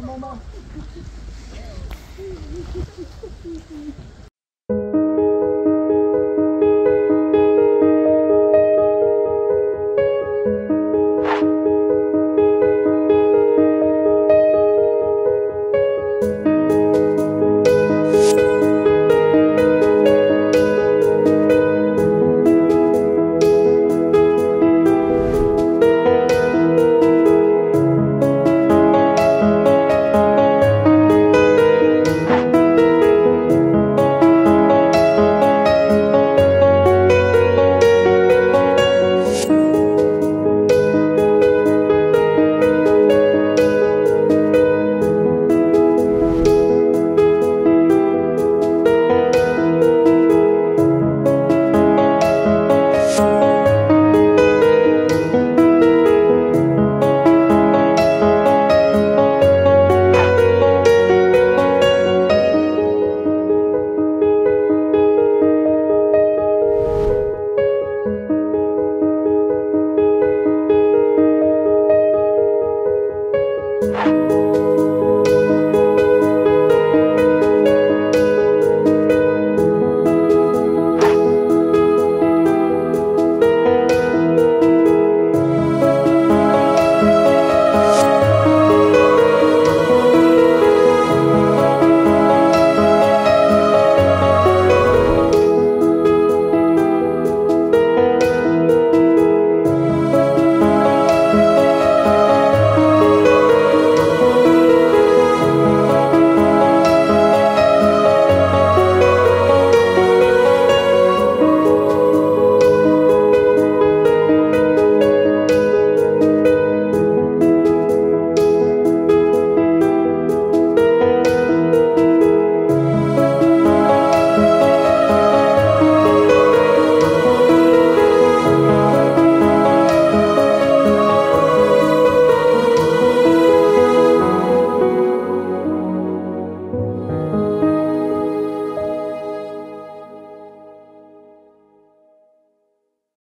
Come.